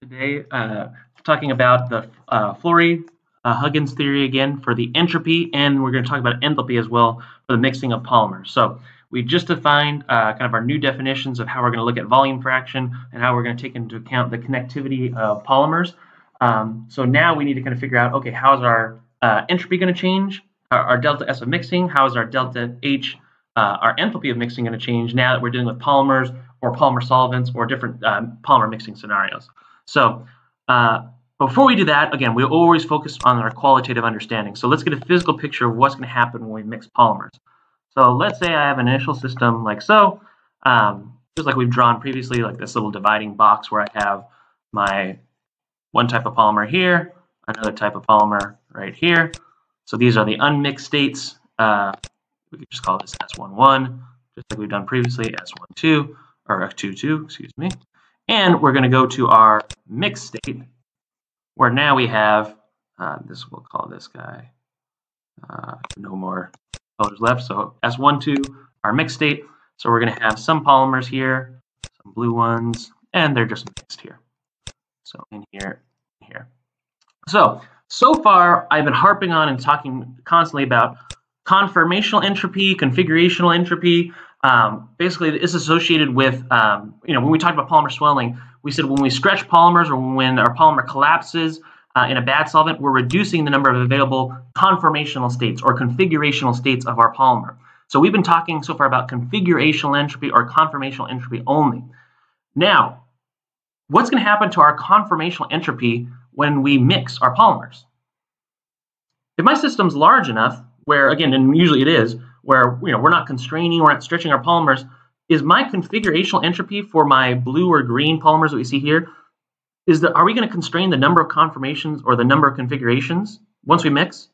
today uh, talking about the uh, Flory uh, Huggins theory again for the entropy, and we're going to talk about enthalpy as well for the mixing of polymers. So we just defined uh, kind of our new definitions of how we're going to look at volume fraction and how we're going to take into account the connectivity of polymers. Um, so now we need to kind of figure out, okay, how is our uh, entropy going to change? Our, our, delta S of mixing, how is our delta H, uh, our enthalpy of mixing going to change now that we're dealing with polymers or polymer solvents or different um, polymer mixing scenarios? So uh, before we do that, again, we always focus on our qualitative understanding. So let's get a physical picture of what's going to happen when we mix polymers. So let's say I have an initial system like so, um, just like we've drawn previously, like this little dividing box where I have my one type of polymer here, another type of polymer right here. So these are the unmixed states. Uh, we could just call this S11, just like we've done previously, S12, or F22, excuse me. And we're going to go to our mixed state, where now we have, uh, this we'll call this guy, uh, no more colors left. So S12, our mixed state. So we're going to have some polymers here, some blue ones, and they're just mixed here. So in here, here. So, so far I've been harping on and talking constantly about conformational entropy, configurational entropy, um, basically it's associated with, um, you know, when we talked about polymer swelling, we said when we stretch polymers or when our polymer collapses uh, in a bad solvent, we're reducing the number of available conformational states or configurational states of our polymer. So we've been talking so far about configurational entropy or conformational entropy only. Now, what's going to happen to our conformational entropy when we mix our polymers? If my system's large enough, where again, and usually it is, where you know we're not constraining, we're not stretching our polymers, is my configurational entropy for my blue or green polymers that we see here, is that are we going to constrain the number of conformations or the number of configurations once we mix?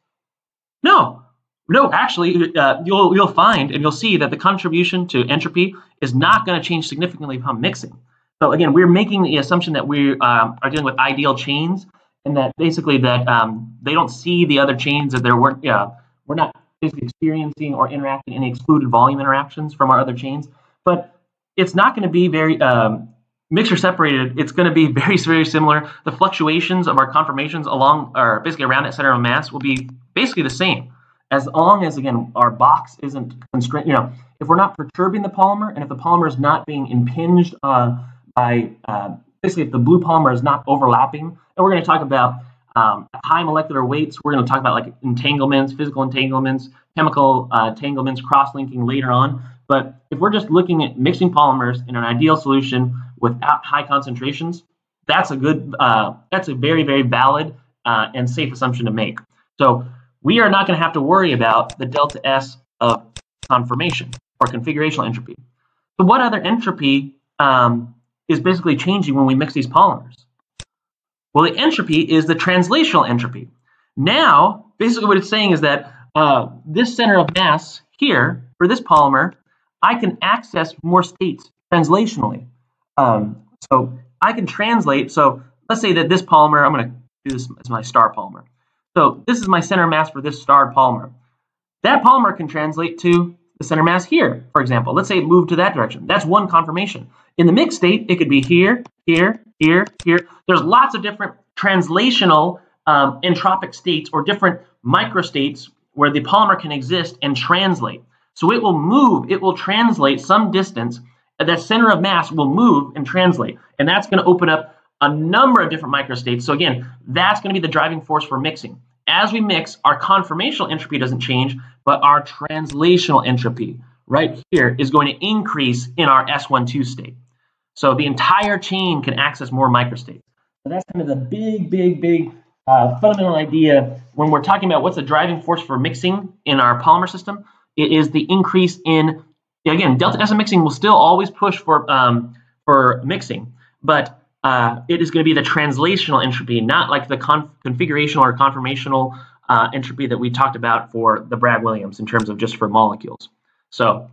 No, no, actually, uh, you'll you'll find and you'll see that the contribution to entropy is not going to change significantly upon mixing. So again, we're making the assumption that we um, are dealing with ideal chains, and that basically that um, they don't see the other chains that they're work. Uh, we're not basically experiencing or interacting any excluded volume interactions from our other chains. But it's not going to be very um, mixture separated. It's going to be very, very similar. The fluctuations of our conformations along, or basically around that center of mass, will be basically the same. As long as, again, our box isn't constrained, you know, if we're not perturbing the polymer and if the polymer is not being impinged uh, by, uh, basically, if the blue polymer is not overlapping, and we're going to talk about um, high molecular weights, we're going to talk about like entanglements, physical entanglements, chemical uh, entanglements, cross-linking later on. But if we're just looking at mixing polymers in an ideal solution without high concentrations, that's a good, uh, that's a very, very valid uh, and safe assumption to make. So we are not going to have to worry about the delta S of conformation or configurational entropy. So what other entropy um, is basically changing when we mix these polymers? Well, the entropy is the translational entropy. Now, basically what it's saying is that uh, this center of mass here, for this polymer, I can access more states translationally. Um, so I can translate, so let's say that this polymer, I'm going to do this as my star polymer. So this is my center mass for this starred polymer. That polymer can translate to the center mass here, for example. Let's say it moved to that direction. That's one conformation. In the mixed state, it could be here, here, here, here. There's lots of different translational um, entropic states or different microstates where the polymer can exist and translate. So it will move, it will translate some distance. That center of mass will move and translate. And that's going to open up a number of different microstates. So again, that's going to be the driving force for mixing. As we mix, our conformational entropy doesn't change, but our translational entropy right here is going to increase in our S12 state. So the entire chain can access more microstates. So that's kind of the big, big, big uh, fundamental idea when we're talking about what's the driving force for mixing in our polymer system. It is the increase in, again, delta S mixing will still always push for, um, for mixing, but uh, it is going to be the translational entropy, not like the conf configurational or conformational uh, entropy that we talked about for the Bragg-Williams in terms of just for molecules. So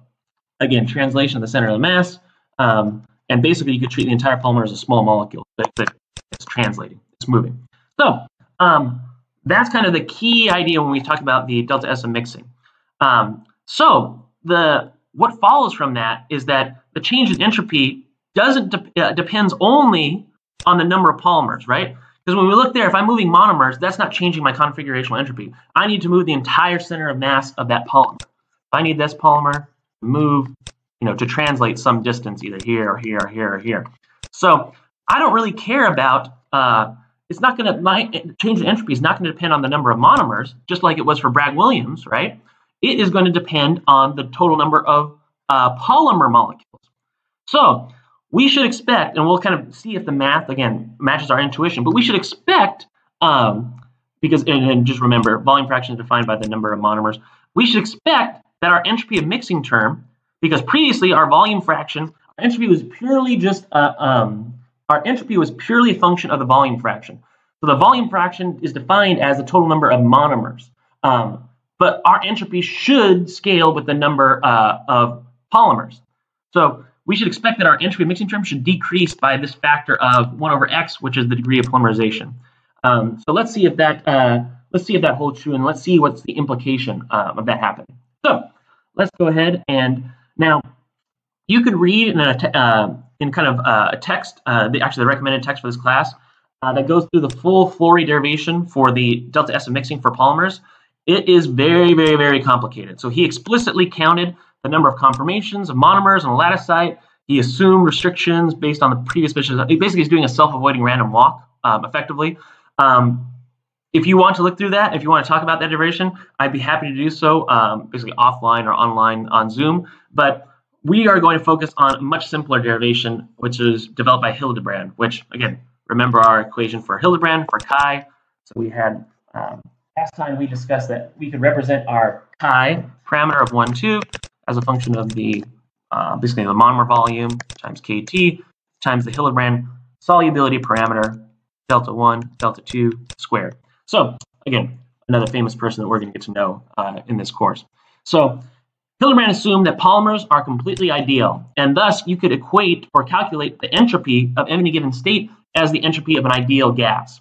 again, translation of the center of the mass, um, and basically, you could treat the entire polymer as a small molecule that it's translating, it's moving. So um, that's kind of the key idea when we talk about the delta S mixing. Um, so the what follows from that is that the change in entropy doesn't de uh, depends only on the number of polymers, right? Because when we look there, if I'm moving monomers, that's not changing my configurational entropy. I need to move the entire center of mass of that polymer. If I need this polymer move, you know, to translate some distance either here or here or here or here. So I don't really care about, uh, it's not going to, my change in entropy is not going to depend on the number of monomers, just like it was for Bragg-Williams, right? It is going to depend on the total number of uh, polymer molecules. So we should expect, and we'll kind of see if the math, again, matches our intuition, but we should expect, um, because, and, and just remember, volume fraction is defined by the number of monomers. We should expect that our entropy of mixing term, because previously our volume fraction, our entropy was purely just, uh, um, our entropy was purely a function of the volume fraction. So the volume fraction is defined as the total number of monomers. Um, but our entropy should scale with the number uh, of polymers. So we should expect that our entropy mixing term should decrease by this factor of 1 over x, which is the degree of polymerization. Um, so let's see if that uh, let's see if that holds true, and let's see what's the implication uh, of that happening. So let's go ahead and now you could read in, a uh, in kind of uh, a text, uh, the, actually the recommended text for this class, uh, that goes through the full Flory derivation for the delta S of mixing for polymers. It is very, very, very complicated. So he explicitly counted the number of conformations of monomers on a lattice site. He assumed restrictions based on the previous. He basically is doing a self-avoiding random walk, um, effectively. Um, if you want to look through that, if you want to talk about that derivation, I'd be happy to do so, um, basically offline or online on Zoom. But we are going to focus on a much simpler derivation, which is developed by Hildebrand, which, again, remember our equation for Hildebrand, for chi. So we had, um, last time we discussed that we could represent our chi parameter of 1, 2 as a function of the uh, basically the monomer volume times kT times the Hildebrand solubility parameter delta 1 delta 2 squared. So again, another famous person that we're going to get to know uh, in this course. So Hildebrand assumed that polymers are completely ideal, and thus you could equate or calculate the entropy of any given state as the entropy of an ideal gas.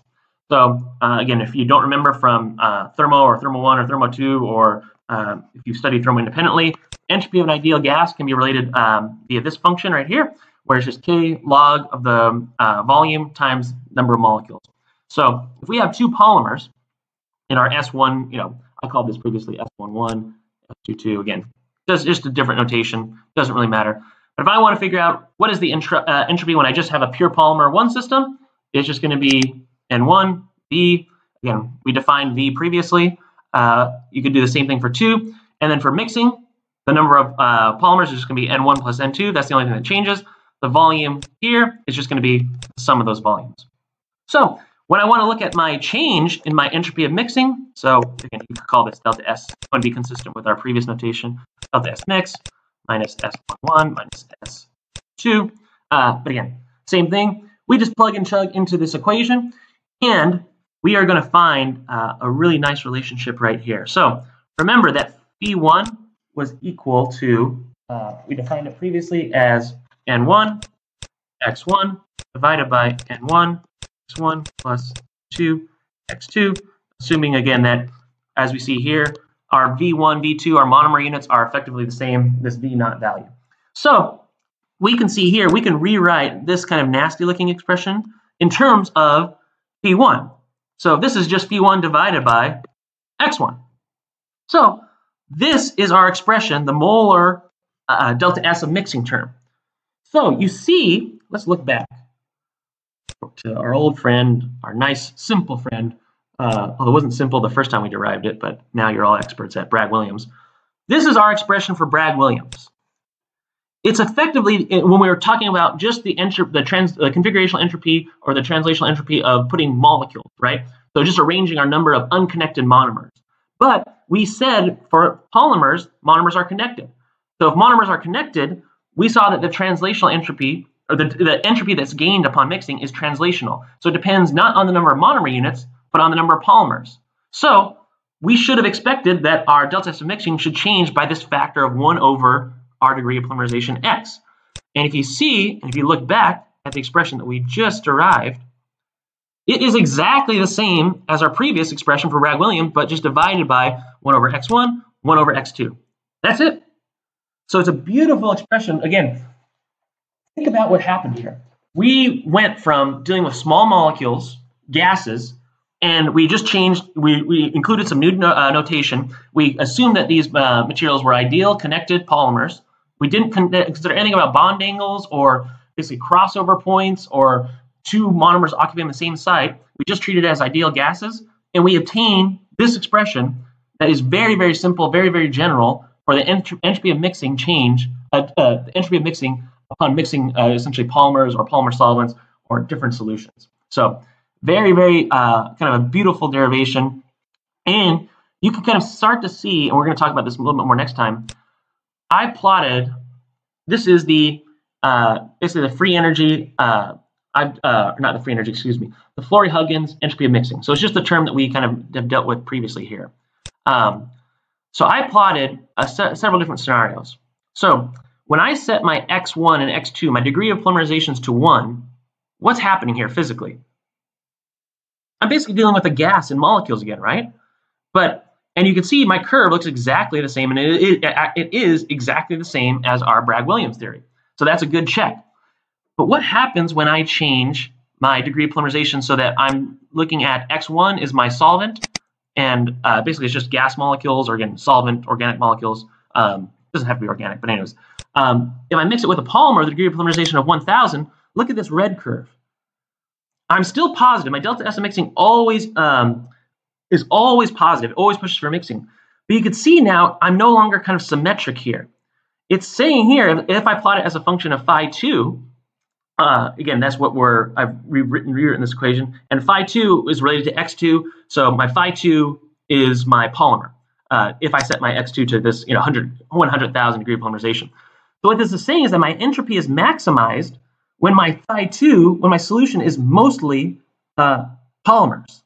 So uh, again, if you don't remember from uh, thermo or thermo 1 or thermo 2 or uh, if you study thermo independently, entropy of an ideal gas can be related um, via this function right here, where it's just k log of the uh, volume times number of molecules. So if we have two polymers in our S1, you know, I called this previously S11, S22, again, just, just a different notation, doesn't really matter. But if I want to figure out what is the uh, entropy when I just have a pure polymer 1 system, it's just going to be N1, V. Again, we defined V previously. Uh, you could do the same thing for 2. And then for mixing, the number of uh, polymers is just going to be N1 plus N2. That's the only thing that changes. The volume here is just going to be the sum of those volumes. So when I want to look at my change in my entropy of mixing, so again, you could call this delta S, want to be consistent with our previous notation, delta S mix minus S11 minus S2. Uh, but again, same thing. We just plug and chug into this equation, and we are going to find uh, a really nice relationship right here. So remember that Phi1 was equal to, uh, we defined it previously as N1 x1 divided by N1 x1 plus 2 x2, assuming again that, as we see here, our V1, V2, our monomer units are effectively the same, this V naught value. So we can see here, we can rewrite this kind of nasty looking expression in terms of Phi1. So this is just Phi1 divided by x1. So this is our expression, the molar uh, delta S of mixing term. So you see, let's look back to our old friend, our nice, simple friend. Uh, although it wasn't simple the first time we derived it, but now you're all experts at Bragg-Williams. This is our expression for Bragg-Williams. It's effectively, when we were talking about just the, the, trans, the configurational entropy or the translational entropy of putting molecules, right? So just arranging our number of unconnected monomers. But we said for polymers, monomers are connected. So if monomers are connected, we saw that the translational entropy or the, the entropy that's gained upon mixing is translational. So it depends not on the number of monomer units, but on the number of polymers. So we should have expected that our delta S of mixing should change by this factor of 1 over r degree of polymerization x. And if you see, and if you look back at the expression that we just derived, it is exactly the same as our previous expression for Bragg-Williams, but just divided by 1 over x1, 1 over x2. That's it. So it's a beautiful expression. Again, think about what happened here. we went from dealing with small molecules, gases, and we just changed, we, we included some new no, uh, notation. We assumed that these uh, materials were ideal connected polymers. We didn't consider anything about bond angles or basically crossover points or two monomers occupying the same site. We just treated it as ideal gases, and we obtain this expression that is very, very simple, very, very general for the ent entropy of mixing change, uh, uh, the entropy of mixing upon mixing uh, essentially polymers or polymer solvents or different solutions. So very, very uh, kind of a beautiful derivation. And you can kind of start to see, and we're going to talk about this a little bit more next time. I plotted, this is the, uh, this is the free energy, uh, I've, uh, not the free energy, excuse me, the Flory-Huggins entropy of mixing. So it's just a term that we kind of have dealt with previously here. Um, so I plotted se several different scenarios. So when I set my x1 and x2, my degree of polymerizations to 1, what's happening here physically? I'm basically dealing with a gas and molecules again, right? But, and you can see my curve looks exactly the same, and it, it, it is exactly the same as our Bragg-Williams theory. So that's a good check. But what happens when I change my degree of polymerization so that I'm looking at X1 is my solvent, and uh, basically it's just gas molecules, or again, solvent, organic molecules. Um, doesn't have to be organic, but anyways. Um, if I mix it with a polymer, the degree of polymerization of 1,000, look at this red curve. I'm still positive. My delta S mixing always um, is always positive. It always pushes for mixing. But you can see now I'm no longer kind of symmetric here. It's saying here, if I plot it as a function of phi 2, uh, again, that's what we're, I've rewritten, rewritten this equation. And phi 2 is related to x2. So my phi 2 is my polymer. Uh, if I set my x2 to this, you know, 100, 100,000 degree polymerization. So what this is saying is that my entropy is maximized when my phi 2, when my solution is mostly uh, polymers.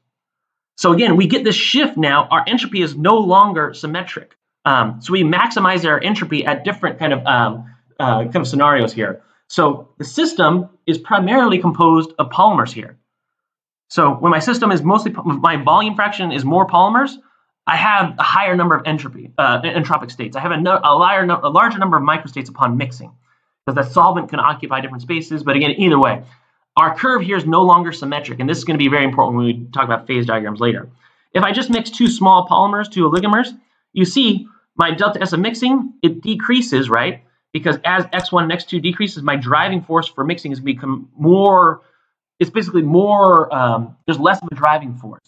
So again, we get this shift now. Our entropy is no longer symmetric. Um, so we maximize our entropy at different kind of um, uh, kind of scenarios here. So the system is primarily composed of polymers here. So when my system is mostly, my volume fraction is more polymers, I have a higher number of entropy, uh, entropic states. I have a, no, a, larger, a larger number of microstates upon mixing because the solvent can occupy different spaces. But again, either way, our curve here is no longer symmetric. And this is going to be very important when we talk about phase diagrams later. If I just mix two small polymers, two oligomers, you see my delta S of mixing, it decreases, right? because as x1 and x2 decreases, my driving force for mixing is become more, it's basically more, um, there's less of a driving force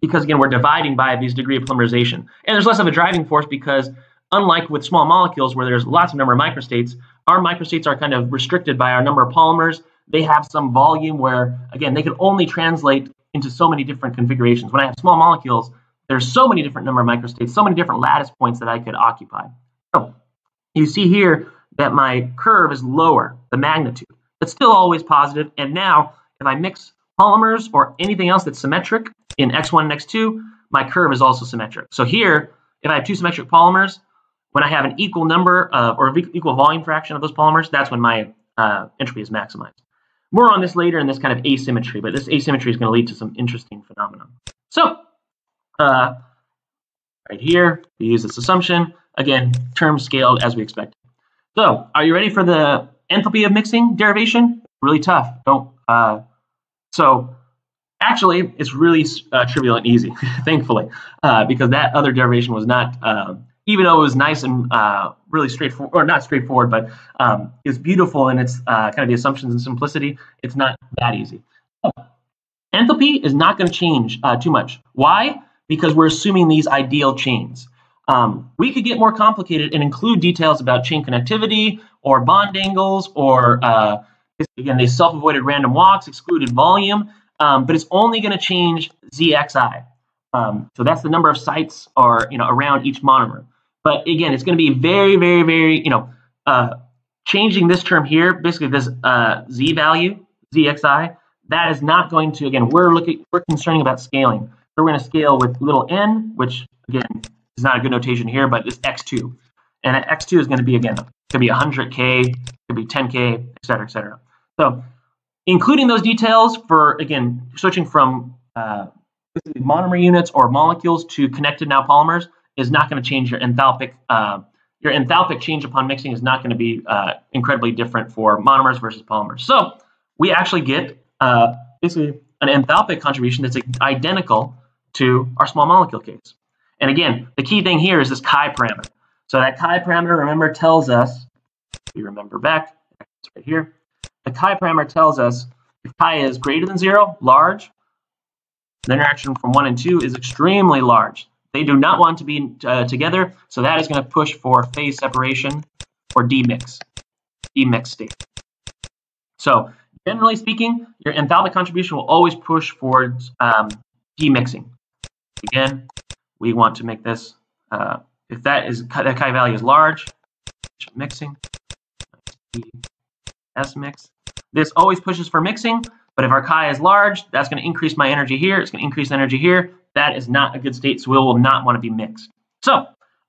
because again, we're dividing by these degree of polymerization. And there's less of a driving force because unlike with small molecules where there's lots of number of microstates, our microstates are kind of restricted by our number of polymers. They have some volume where, again, they can only translate into so many different configurations. When I have small molecules, there's so many different number of microstates, so many different lattice points that I could occupy. So you see here, that my curve is lower, the magnitude, but still always positive. And now, if I mix polymers or anything else that's symmetric in x1 and x2, my curve is also symmetric. So here, if I have two symmetric polymers, when I have an equal number of, or equal volume fraction of those polymers, that's when my uh, entropy is maximized. More on this later in this kind of asymmetry, but this asymmetry is going to lead to some interesting phenomena. So, uh, right here, we use this assumption. Again, terms scaled as we expected. So, are you ready for the enthalpy of mixing derivation? Really tough. Don't. Uh, so, actually, it's really uh, trivial and easy, thankfully, uh, because that other derivation was not, um, even though it was nice and uh, really straightforward, or not straightforward, but um, it's beautiful in its uh, kind of the assumptions and simplicity. It's not that easy. enthalpy is not going to change uh, too much. Why? Because we're assuming these ideal chains. Um, we could get more complicated and include details about chain connectivity or bond angles or, uh, again, they self-avoided random walks, excluded volume, um, but it's only going to change ZXI. Um, so that's the number of sites or, you know, around each monomer. But again, it's going to be very, very, very, you know, uh, changing this term here, basically this uh, Z value, ZXI, that is not going to, again, we're looking, we're concerning about scaling. So we're going to scale with little n, which again, is not a good notation here, but it's x2. And x2 is going to be, again, could be 100K, could be 10K, et cetera, et cetera. So including those details for, again, switching from uh, monomer units or molecules to connected now polymers is not going to change your enthalpic, uh, your enthalpic change upon mixing is not going to be uh, incredibly different for monomers versus polymers. So we actually get uh, basically an enthalpic contribution that's identical to our small molecule case. And again, the key thing here is this chi parameter. So that chi parameter, remember, tells us, you remember back, it's right here, the chi parameter tells us if chi is greater than zero, large, the interaction from one and two is extremely large. They do not want to be uh, together, so that is going to push for phase separation or demix, demix state. So generally speaking, your enthalpic contribution will always push towards um, demixing. Again, we want to make this, uh, if that is that chi value is large, mixing, S mix. This always pushes for mixing, but if our chi is large, that's going to increase my energy here. It's going to increase energy here. That is not a good state, so we will not want to be mixed. So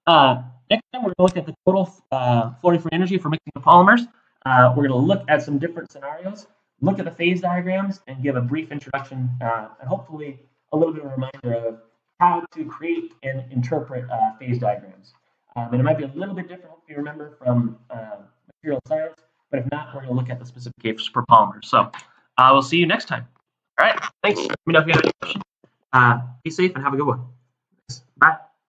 uh, next time we're going to look at the total uh, free energy for mixing the polymers. Uh, we're going to look at some different scenarios, look at the phase diagrams, and give a brief introduction, uh, and hopefully a little bit of a reminder of how to create and interpret uh, phase diagrams. Um, and it might be a little bit different, if you remember, from uh, material science, but if not, we're going to look at the specific cases for polymers. So I uh, will see you next time. All right, thanks. Let me know if you have any questions. Uh, be safe and have a good one.